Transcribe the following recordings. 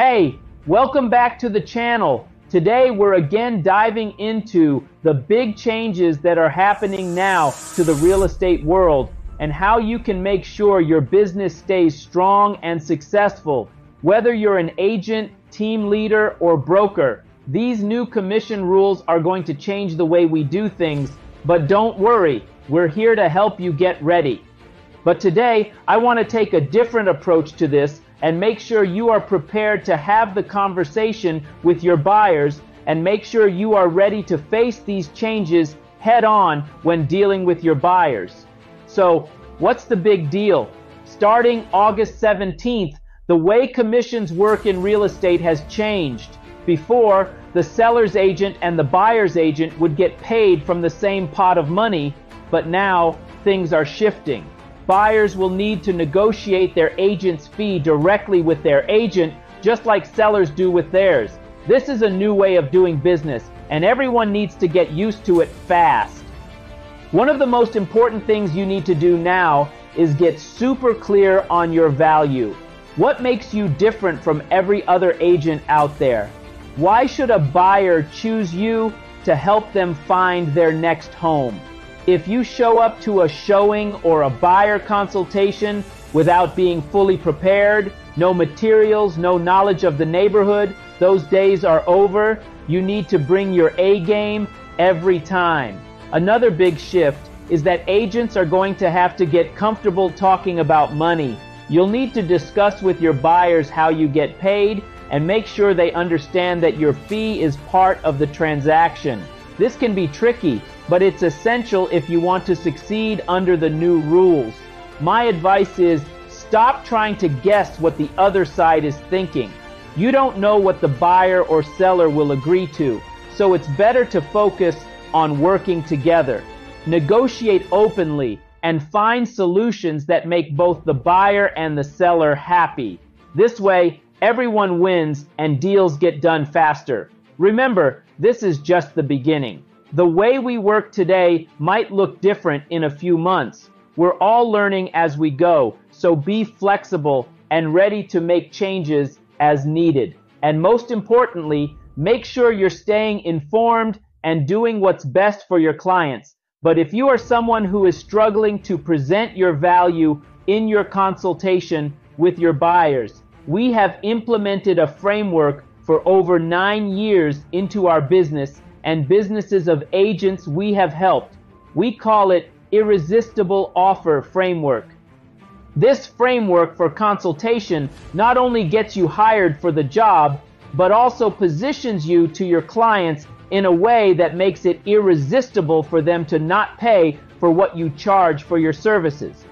Hey, welcome back to the channel. Today we're again diving into the big changes that are happening now to the real estate world and how you can make sure your business stays strong and successful. Whether you're an agent, team leader, or broker, these new commission rules are going to change the way we do things, but don't worry, we're here to help you get ready. But today, I want to take a different approach to this and make sure you are prepared to have the conversation with your buyers and make sure you are ready to face these changes head on when dealing with your buyers. So, what's the big deal? Starting August 17th, the way commissions work in real estate has changed. Before, the seller's agent and the buyer's agent would get paid from the same pot of money, but now things are shifting. Buyers will need to negotiate their agent's fee directly with their agent, just like sellers do with theirs. This is a new way of doing business, and everyone needs to get used to it fast. One of the most important things you need to do now is get super clear on your value. What makes you different from every other agent out there? Why should a buyer choose you to help them find their next home? If you show up to a showing or a buyer consultation without being fully prepared, no materials, no knowledge of the neighborhood, those days are over. You need to bring your A game every time. Another big shift is that agents are going to have to get comfortable talking about money. You'll need to discuss with your buyers how you get paid and make sure they understand that your fee is part of the transaction. This can be tricky but it's essential if you want to succeed under the new rules. My advice is stop trying to guess what the other side is thinking. You don't know what the buyer or seller will agree to, so it's better to focus on working together. Negotiate openly and find solutions that make both the buyer and the seller happy. This way, everyone wins and deals get done faster. Remember, this is just the beginning. The way we work today might look different in a few months. We're all learning as we go, so be flexible and ready to make changes as needed. And most importantly, make sure you're staying informed and doing what's best for your clients. But if you are someone who is struggling to present your value in your consultation with your buyers, we have implemented a framework for over nine years into our business and businesses of agents we have helped. We call it Irresistible Offer Framework. This framework for consultation not only gets you hired for the job, but also positions you to your clients in a way that makes it irresistible for them to not pay for what you charge for your services.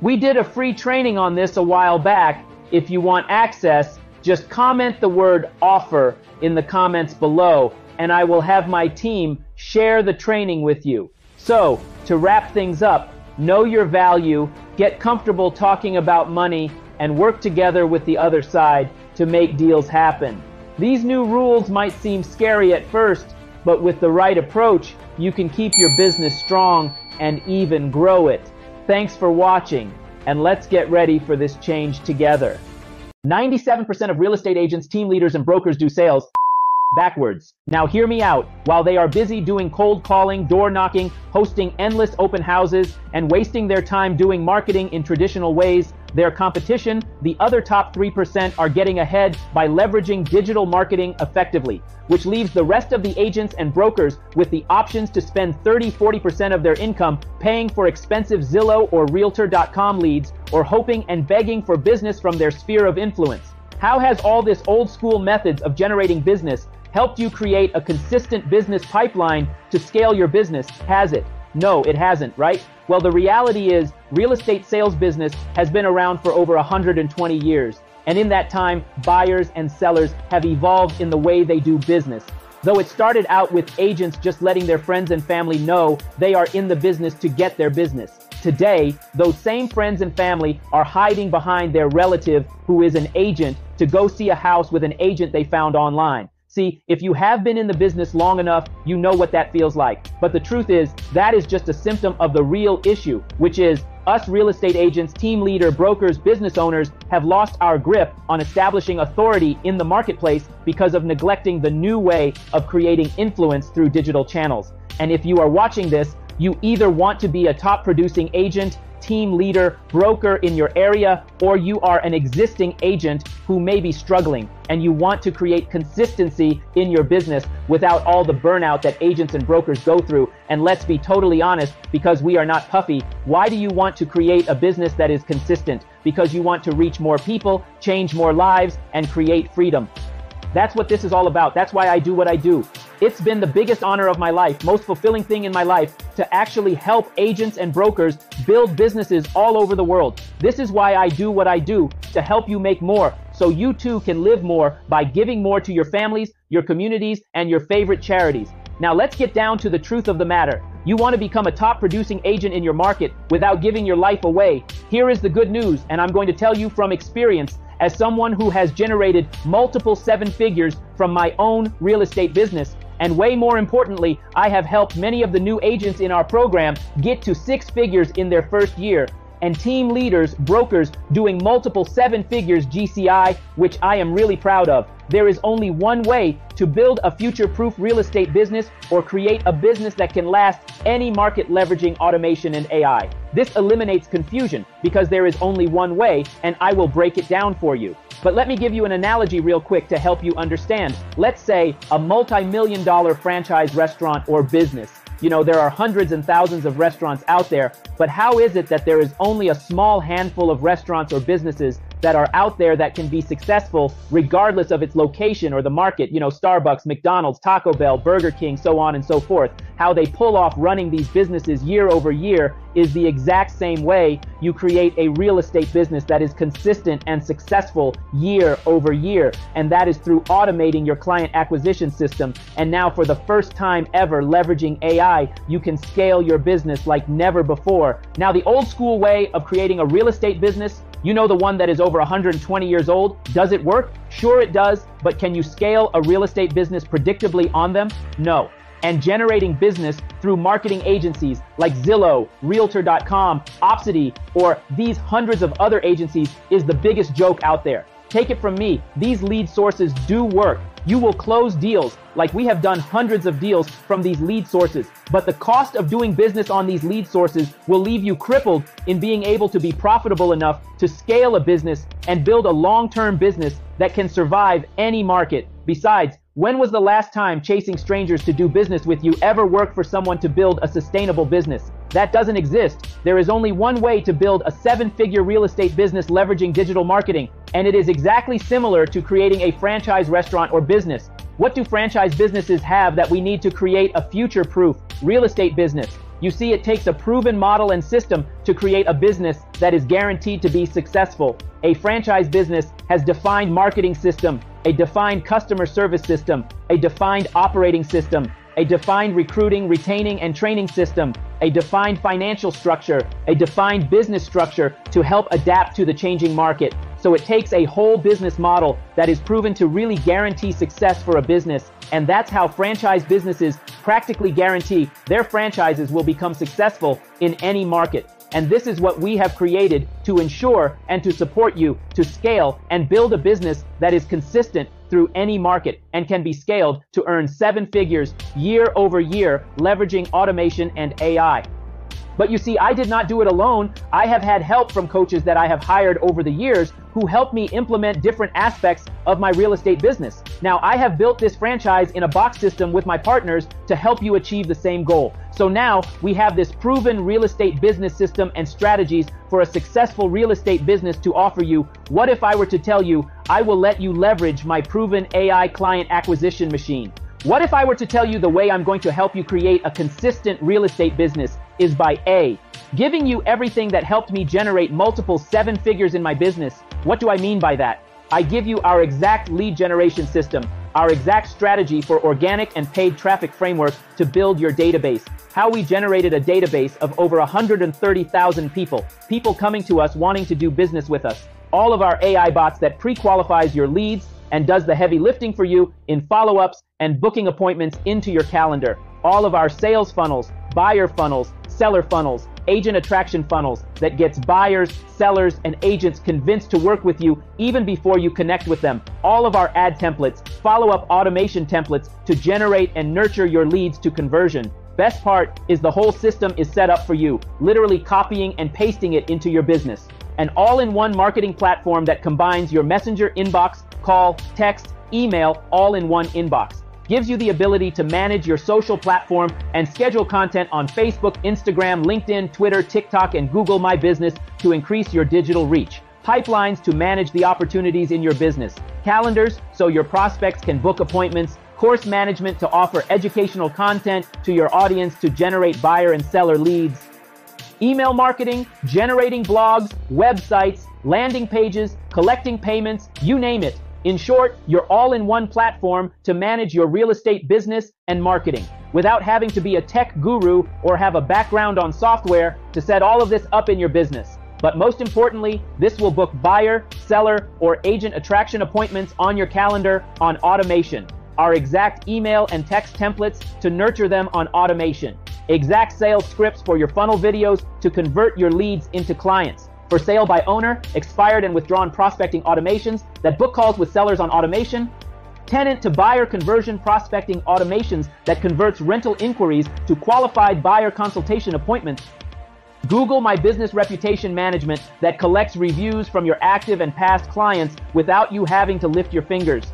We did a free training on this a while back. If you want access, just comment the word offer in the comments below and I will have my team share the training with you. So, to wrap things up, know your value, get comfortable talking about money, and work together with the other side to make deals happen. These new rules might seem scary at first, but with the right approach, you can keep your business strong and even grow it. Thanks for watching, and let's get ready for this change together. 97% of real estate agents, team leaders, and brokers do sales backwards. Now hear me out. While they are busy doing cold calling, door knocking, hosting endless open houses, and wasting their time doing marketing in traditional ways, their competition, the other top 3% are getting ahead by leveraging digital marketing effectively, which leaves the rest of the agents and brokers with the options to spend 30 40% of their income paying for expensive Zillow or Realtor.com leads or hoping and begging for business from their sphere of influence. How has all this old school methods of generating business helped you create a consistent business pipeline to scale your business? Has it? No, it hasn't, right? Well, the reality is real estate sales business has been around for over 120 years. And in that time, buyers and sellers have evolved in the way they do business. Though it started out with agents just letting their friends and family know they are in the business to get their business. Today, those same friends and family are hiding behind their relative who is an agent to go see a house with an agent they found online. See, if you have been in the business long enough, you know what that feels like. But the truth is, that is just a symptom of the real issue, which is Us real estate agents, team leader, brokers, business owners have lost our grip on establishing authority in the marketplace because of neglecting the new way of creating influence through digital channels. And if you are watching this, you either want to be a top producing agent team leader, broker in your area, or you are an existing agent who may be struggling and you want to create consistency in your business without all the burnout that agents and brokers go through. And let's be totally honest, because we are not puffy, why do you want to create a business that is consistent? Because you want to reach more people, change more lives, and create freedom. That's what this is all about. That's why I do what I do. It's been the biggest honor of my life, most fulfilling thing in my life to actually help agents and brokers build businesses all over the world. This is why I do what I do to help you make more so you too can live more by giving more to your families, your communities, and your favorite charities. Now let's get down to the truth of the matter. You want to become a top producing agent in your market without giving your life away. Here is the good news, and I'm going to tell you from experience as someone who has generated multiple seven figures from my own real estate business. And way more importantly, I have helped many of the new agents in our program get to six figures in their first year. And team leaders, brokers doing multiple seven figures GCI, which I am really proud of. There is only one way to build a future proof real estate business or create a business that can last any market leveraging automation and AI. This eliminates confusion because there is only one way, and I will break it down for you. But let me give you an analogy real quick to help you understand. Let's say a multi million dollar franchise restaurant or business. You know, there are hundreds and thousands of restaurants out there, but how is it that there is only a small handful of restaurants or businesses that are out there that can be successful regardless of its location or the market, you know, Starbucks, McDonald's, Taco Bell, Burger King, so on and so forth. How they pull off running these businesses year over year is the exact same way you create a real estate business that is consistent and successful year over year. And that is through automating your client acquisition system. And now, for the first time ever, leveraging AI, you can scale your business like never before. Now, the old school way of creating a real estate business you know the one that is over 120 years old? Does it work? Sure, it does, but can you scale a real estate business predictably on them? No. And generating business through marketing agencies like Zillow, Realtor.com, Opcity, or these hundreds of other agencies is the biggest joke out there. Take it from me, these lead sources do work. You will close deals like we have done hundreds of deals from these lead sources. But the cost of doing business on these lead sources will leave you crippled in being able to be profitable enough to scale a business and build a long term business that can survive any market. Besides, when was the last time chasing strangers to do business with you ever worked for someone to build a sustainable business? That doesn't exist. There is only one way to build a seven figure real estate business leveraging digital marketing, and it is exactly similar to creating a franchise restaurant or business. What do franchise businesses have that we need to create a future proof real estate business? You see, it takes a proven model and system to create a business that is guaranteed to be successful. A franchise business has defined marketing system, a defined customer service system, a defined operating system, a defined recruiting, retaining, and training system, a defined financial structure, a defined business structure to help adapt to the changing market. So it takes a whole business model that is proven to really guarantee success for a business. And that's how franchise businesses practically guarantee their franchises will become successful in any market. And this is what we have created to ensure and to support you to scale and build a business that is consistent through any market and can be scaled to earn seven figures year over year, leveraging automation and AI. But you see, I did not do it alone. I have had help from coaches that I have hired over the years who helped me implement different aspects of my real estate business. Now, I have built this franchise in a box system with my partners to help you achieve the same goal. So now we have this proven real estate business system and strategies for a successful real estate business to offer you. What if I were to tell you I will let you leverage my proven AI client acquisition machine? What if I were to tell you the way I'm going to help you create a consistent real estate business is by A, giving you everything that helped me generate multiple seven figures in my business. What do I mean by that? I give you our exact lead generation system, our exact strategy for organic and paid traffic framework to build your database, how we generated a database of over 130,000 people, people coming to us wanting to do business with us, all of our AI bots that pre-qualifies your leads, and does the heavy lifting for you in follow ups and booking appointments into your calendar. All of our sales funnels, buyer funnels, seller funnels, agent attraction funnels that gets buyers, sellers, and agents convinced to work with you even before you connect with them. All of our ad templates, follow up automation templates to generate and nurture your leads to conversion. Best part is the whole system is set up for you, literally copying and pasting it into your business. An all in one marketing platform that combines your messenger inbox, call, text, email all in one inbox gives you the ability to manage your social platform and schedule content on Facebook, Instagram, LinkedIn, Twitter, TikTok, and Google My Business to increase your digital reach. Pipelines to manage the opportunities in your business. Calendars so your prospects can book appointments. Course management to offer educational content to your audience to generate buyer and seller leads. Email marketing, generating blogs, websites, landing pages, collecting payments, you name it. In short, you're all in one platform to manage your real estate business and marketing without having to be a tech guru or have a background on software to set all of this up in your business. But most importantly, this will book buyer, seller, or agent attraction appointments on your calendar on automation. Our exact email and text templates to nurture them on automation. Exact sales scripts for your funnel videos to convert your leads into clients for sale by owner, expired and withdrawn prospecting automations that book calls with sellers on automation, tenant to buyer conversion prospecting automations that converts rental inquiries to qualified buyer consultation appointments, Google My Business Reputation Management that collects reviews from your active and past clients without you having to lift your fingers.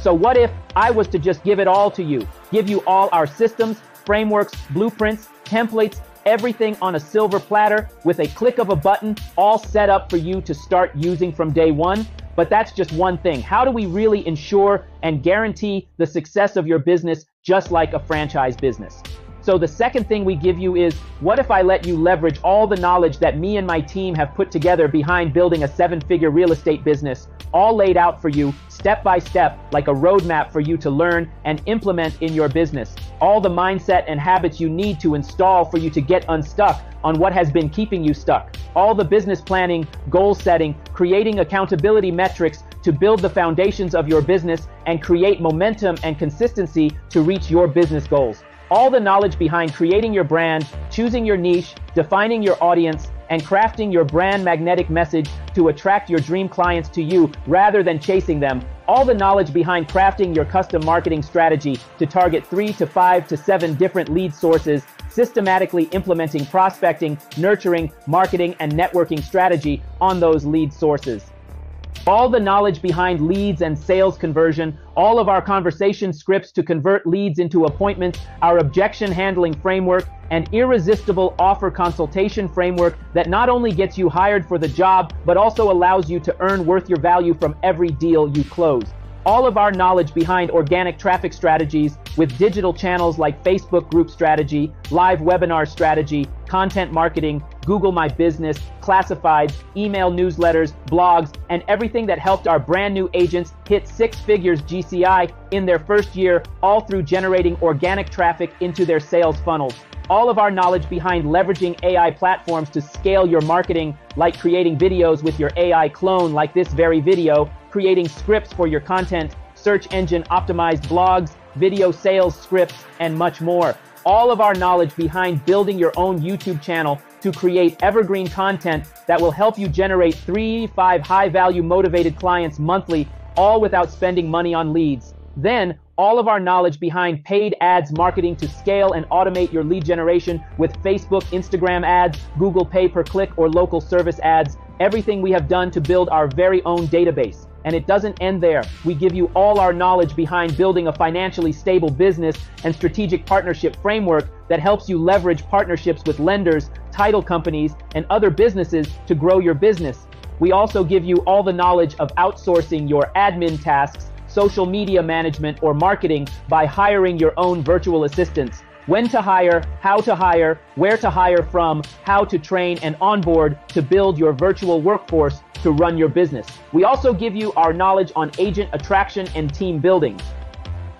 So what if I was to just give it all to you, give you all our systems, frameworks, blueprints, templates, everything on a silver platter with a click of a button, all set up for you to start using from day one. But that's just one thing. How do we really ensure and guarantee the success of your business just like a franchise business? So the second thing we give you is what if I let you leverage all the knowledge that me and my team have put together behind building a seven figure real estate business, all laid out for you step by step, like a roadmap for you to learn and implement in your business. All the mindset and habits you need to install for you to get unstuck on what has been keeping you stuck. All the business planning, goal setting, creating accountability metrics to build the foundations of your business and create momentum and consistency to reach your business goals all the knowledge behind creating your brand, choosing your niche, defining your audience, and crafting your brand magnetic message to attract your dream clients to you rather than chasing them. All the knowledge behind crafting your custom marketing strategy to target three to five to seven different lead sources, systematically implementing prospecting, nurturing, marketing, and networking strategy on those lead sources all the knowledge behind leads and sales conversion, all of our conversation scripts to convert leads into appointments, our objection handling framework, and irresistible offer consultation framework that not only gets you hired for the job, but also allows you to earn worth your value from every deal you close. All of our knowledge behind organic traffic strategies with digital channels like Facebook group strategy, live webinar strategy, content marketing, Google My Business, classifieds, email newsletters, blogs, and everything that helped our brand new agents hit six figures GCI in their first year, all through generating organic traffic into their sales funnels all of our knowledge behind leveraging AI platforms to scale your marketing, like creating videos with your AI clone, like this very video, creating scripts for your content, search engine optimized blogs, video sales scripts, and much more. All of our knowledge behind building your own YouTube channel to create evergreen content that will help you generate three, five high value motivated clients monthly, all without spending money on leads. Then all of our knowledge behind paid ads marketing to scale and automate your lead generation with Facebook, Instagram ads, Google Pay per click, or local service ads. Everything we have done to build our very own database. And it doesn't end there. We give you all our knowledge behind building a financially stable business and strategic partnership framework that helps you leverage partnerships with lenders, title companies, and other businesses to grow your business. We also give you all the knowledge of outsourcing your admin tasks social media management, or marketing by hiring your own virtual assistants. When to hire, how to hire, where to hire from, how to train and onboard to build your virtual workforce to run your business. We also give you our knowledge on agent attraction and team building.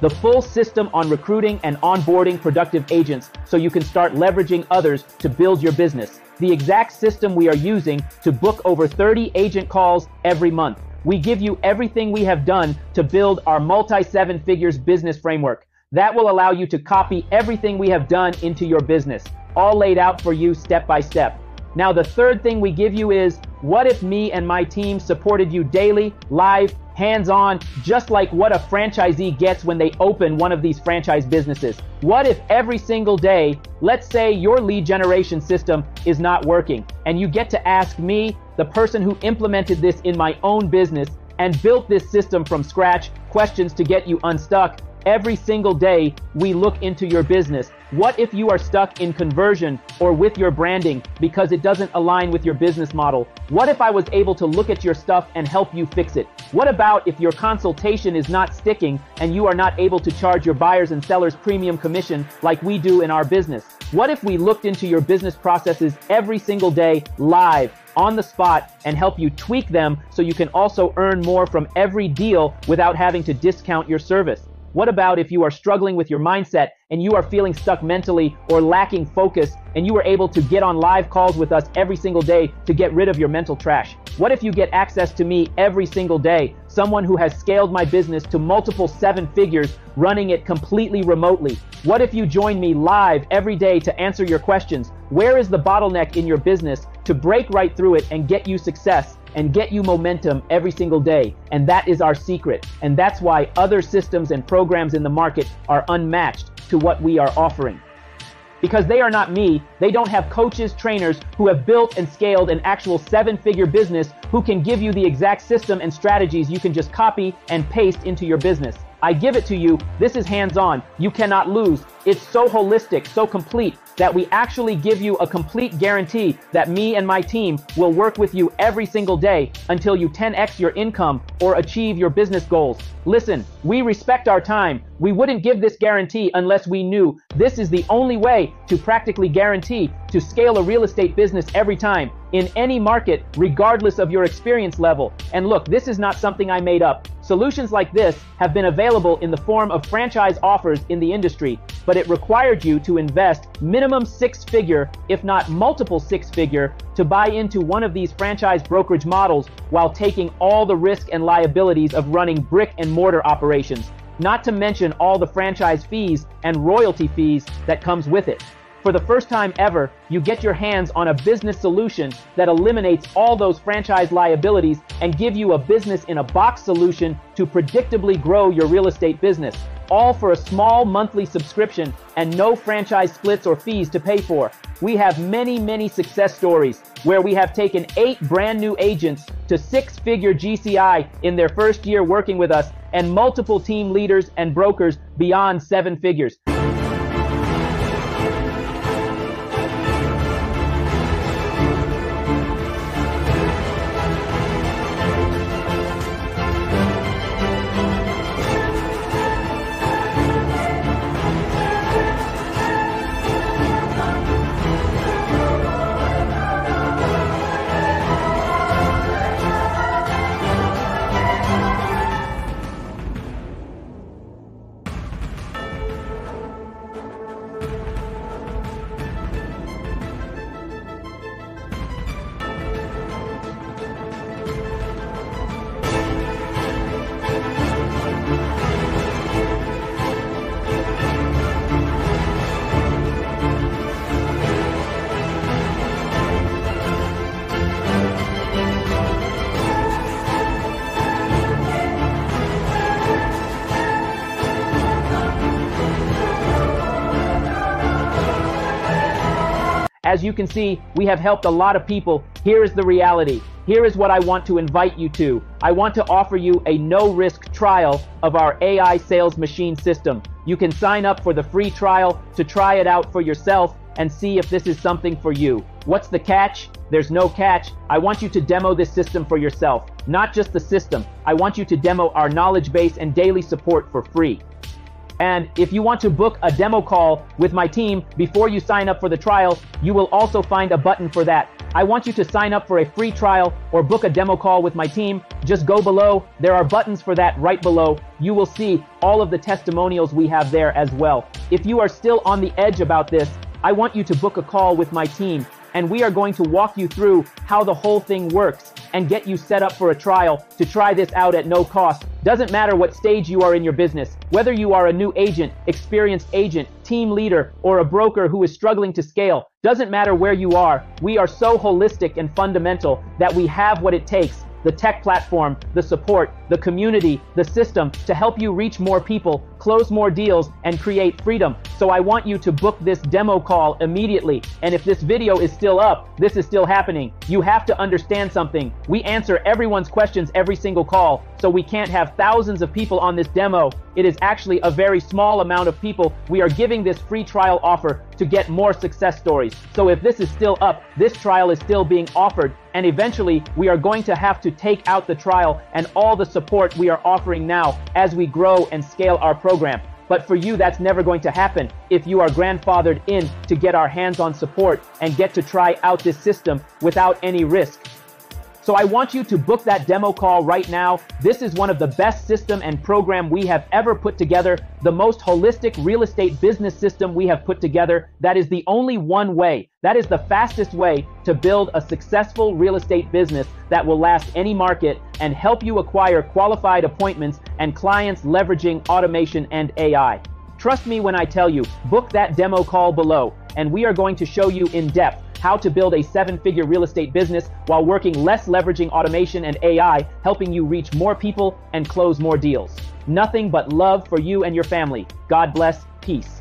The full system on recruiting and onboarding productive agents so you can start leveraging others to build your business. The exact system we are using to book over 30 agent calls every month. We give you everything we have done to build our multi seven figures business framework. That will allow you to copy everything we have done into your business. all laid out for you step by step. Now, the third thing we give you is what if me and my team supported you daily, live, hands on, just like what a franchisee gets when they open one of these franchise businesses? What if every single day, let's say your lead generation system is not working, and you get to ask me, the person who implemented this in my own business and built this system from scratch, questions to get you unstuck? Every single day, we look into your business. What if you are stuck in conversion or with your branding because it doesn't align with your business model? What if I was able to look at your stuff and help you fix it? What about if your consultation is not sticking and you are not able to charge your buyers and sellers premium commission like we do in our business? What if we looked into your business processes every single day live on the spot and help you tweak them so you can also earn more from every deal without having to discount your service? What about if you are struggling with your mindset and you are feeling stuck mentally or lacking focus and you are able to get on live calls with us every single day to get rid of your mental trash? What if you get access to me every single day, someone who has scaled my business to multiple seven figures, running it completely remotely? What if you join me live every day to answer your questions? Where is the bottleneck in your business to break right through it and get you success? And get you momentum every single day. And that is our secret. And that's why other systems and programs in the market are unmatched to what we are offering. Because they are not me, they don't have coaches, trainers who have built and scaled an actual seven figure business who can give you the exact system and strategies you can just copy and paste into your business. I give it to you. This is hands on. You cannot lose. It's so holistic, so complete that we actually give you a complete guarantee that me and my team will work with you every single day until you 10x your income or achieve your business goals. Listen, we respect our time. We wouldn't give this guarantee unless we knew this is the only way to practically guarantee to scale a real estate business every time in any market, regardless of your experience level. And look, this is not something I made up. Solutions like this have been available in the form of franchise offers in the industry, but it required you to invest minimum six figure, if not multiple six figure, to buy into one of these franchise brokerage models while taking all the risk and liabilities of running brick and mortar operations, not to mention all the franchise fees and royalty fees that comes with it. For the first time ever, you get your hands on a business solution that eliminates all those franchise liabilities and give you a business in a box solution to predictably grow your real estate business, all for a small monthly subscription and no franchise splits or fees to pay for. We have many, many success stories where we have taken eight brand new agents to six figure GCI in their first year working with us and multiple team leaders and brokers beyond seven figures. As you can see, we have helped a lot of people. Here is the reality. Here is what I want to invite you to. I want to offer you a no risk trial of our AI sales machine system. You can sign up for the free trial to try it out for yourself and see if this is something for you. What's the catch? There's no catch. I want you to demo this system for yourself. Not just the system. I want you to demo our knowledge base and daily support for free. And if you want to book a demo call with my team before you sign up for the trial, you will also find a button for that. I want you to sign up for a free trial or book a demo call with my team. Just go below. There are buttons for that right below. You will see all of the testimonials we have there as well. If you are still on the edge about this, I want you to book a call with my team and we are going to walk you through how the whole thing works and get you set up for a trial to try this out at no cost. Doesn't matter what stage you are in your business, whether you are a new agent, experienced agent, team leader, or a broker who is struggling to scale, doesn't matter where you are, we are so holistic and fundamental that we have what it takes the tech platform, the support, the community, the system to help you reach more people, close more deals, and create freedom. So I want you to book this demo call immediately. And if this video is still up, this is still happening. You have to understand something. We answer everyone's questions every single call, so we can't have thousands of people on this demo. It is actually a very small amount of people. We are giving this free trial offer to get more success stories. So if this is still up, this trial is still being offered and eventually we are going to have to take out the trial and all the support we are offering now as we grow and scale our program. But for you, that's never going to happen if you are grandfathered in to get our hands on support and get to try out this system without any risk. So I want you to book that demo call right now. This is one of the best system and program we have ever put together, the most holistic real estate business system we have put together. That is the only one way. That is the fastest way to build a successful real estate business that will last any market and help you acquire qualified appointments and clients leveraging automation and AI. Trust me when I tell you, book that demo call below, and we are going to show you in depth how to build a seven figure real estate business while working less leveraging automation and AI, helping you reach more people and close more deals. Nothing but love for you and your family. God bless. Peace.